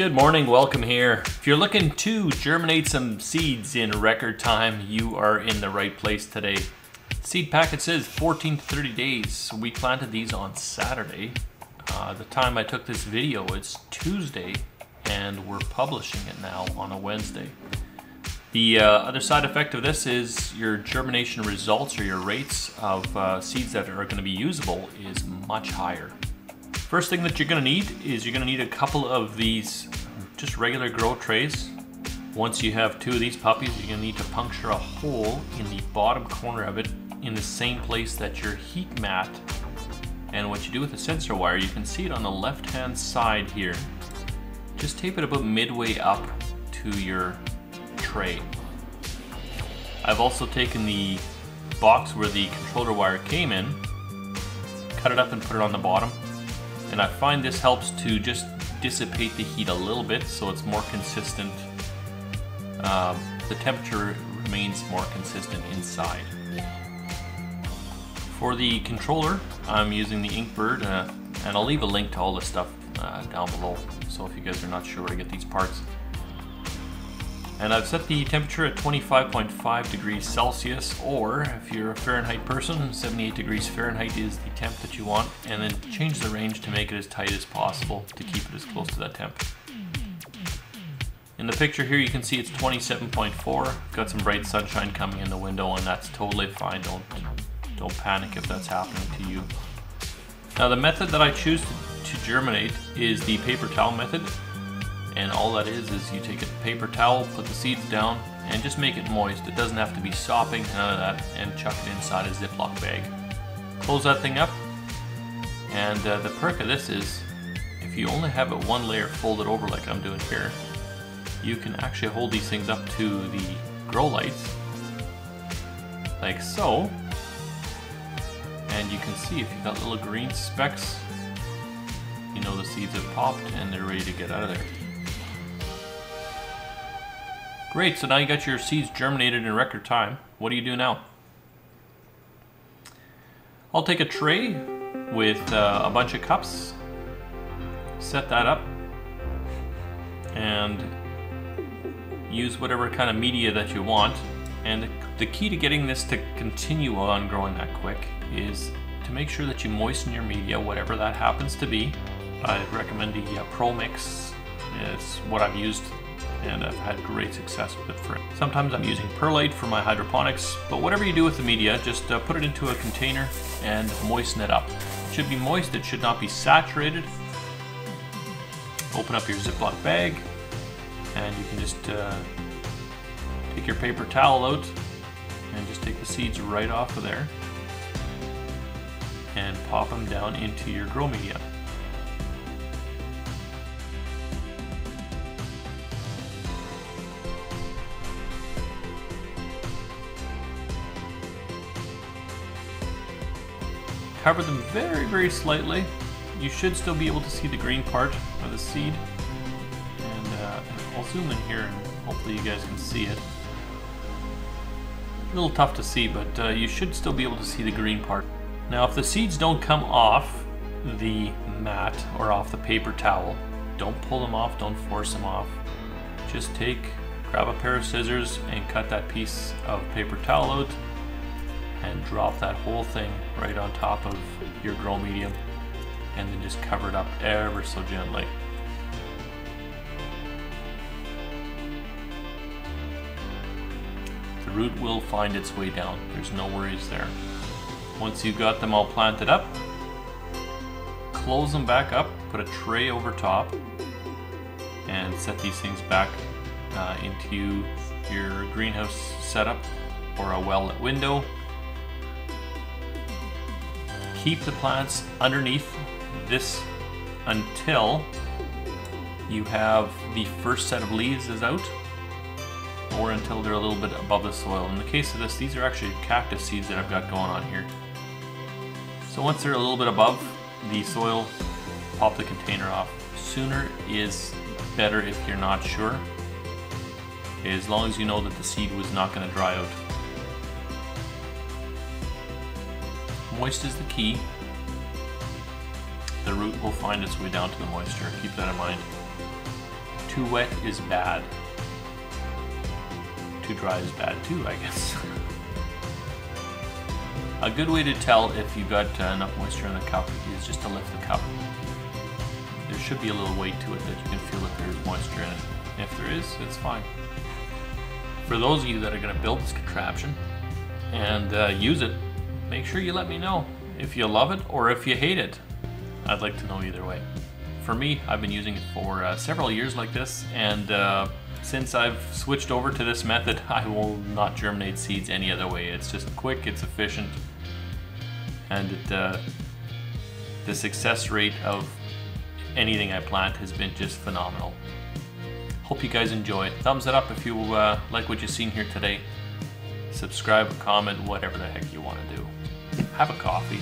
Good morning, welcome here. If you're looking to germinate some seeds in record time, you are in the right place today. Seed packet says 14 to 30 days. We planted these on Saturday. Uh, the time I took this video, it's Tuesday, and we're publishing it now on a Wednesday. The uh, other side effect of this is your germination results or your rates of uh, seeds that are going to be usable is much higher. First thing that you're gonna need is you're gonna need a couple of these just regular grow trays. Once you have two of these puppies, you're gonna need to puncture a hole in the bottom corner of it in the same place that your heat mat. And what you do with the sensor wire, you can see it on the left-hand side here. Just tape it about midway up to your tray. I've also taken the box where the controller wire came in, cut it up and put it on the bottom and I find this helps to just dissipate the heat a little bit so it's more consistent. Um, the temperature remains more consistent inside. For the controller, I'm using the Inkbird, uh, and I'll leave a link to all this stuff uh, down below, so if you guys are not sure where to get these parts. And I've set the temperature at 25.5 degrees Celsius, or if you're a Fahrenheit person, 78 degrees Fahrenheit is the temp that you want, and then change the range to make it as tight as possible to keep it as close to that temp. In the picture here you can see it's 27.4, got some bright sunshine coming in the window and that's totally fine, don't, don't panic if that's happening to you. Now the method that I choose to, to germinate is the paper towel method and all that is is you take a paper towel, put the seeds down, and just make it moist. It doesn't have to be sopping, none of that, and chuck it inside a Ziploc bag. Close that thing up, and uh, the perk of this is, if you only have it one layer folded over like I'm doing here, you can actually hold these things up to the grow lights, like so, and you can see if you've got little green specks, you know the seeds have popped and they're ready to get out of there. Great, so now you got your seeds germinated in record time. What do you do now? I'll take a tray with uh, a bunch of cups, set that up, and use whatever kind of media that you want. And the, key to getting this to continue on growing that quick is to make sure that you moisten your media, whatever that happens to be. I'd recommend the uh, Pro Mix. It's what I've used and I've had great success with it for it. Sometimes I'm using perlite for my hydroponics, but whatever you do with the media, just uh, put it into a container and moisten it up. It should be moist, it should not be saturated. Open up your Ziploc bag, and you can just uh, take your paper towel out and just take the seeds right off of there and pop them down into your grow media. Cover them very, very slightly. You should still be able to see the green part of the seed. And uh, I'll zoom in here and hopefully you guys can see it. A little tough to see, but uh, you should still be able to see the green part. Now if the seeds don't come off the mat or off the paper towel, don't pull them off, don't force them off. Just take, grab a pair of scissors and cut that piece of paper towel out and drop that whole thing right on top of your grow medium and then just cover it up ever so gently. The root will find its way down, there's no worries there. Once you've got them all planted up, close them back up, put a tray over top, and set these things back uh, into your greenhouse setup or a well-lit window keep the plants underneath this until you have the first set of leaves is out or until they're a little bit above the soil. In the case of this, these are actually cactus seeds that I've got going on here. So once they're a little bit above the soil, pop the container off. Sooner is better if you're not sure, as long as you know that the seed was not going to dry out. Moist is the key. The root will find its way down to the moisture. Keep that in mind. Too wet is bad. Too dry is bad too, I guess. A good way to tell if you've got uh, enough moisture in the cup is just to lift the cup. There should be a little weight to it that you can feel if there's moisture in it. If there is, it's fine. For those of you that are going to build this contraption and uh, use it, make sure you let me know if you love it or if you hate it. I'd like to know either way. For me, I've been using it for uh, several years like this, and uh, since I've switched over to this method, I will not germinate seeds any other way. It's just quick, it's efficient, and it, uh, the success rate of anything I plant has been just phenomenal. Hope you guys enjoy. Thumbs it up if you uh, like what you've seen here today. Subscribe, comment, whatever the heck you want to do. Have a coffee.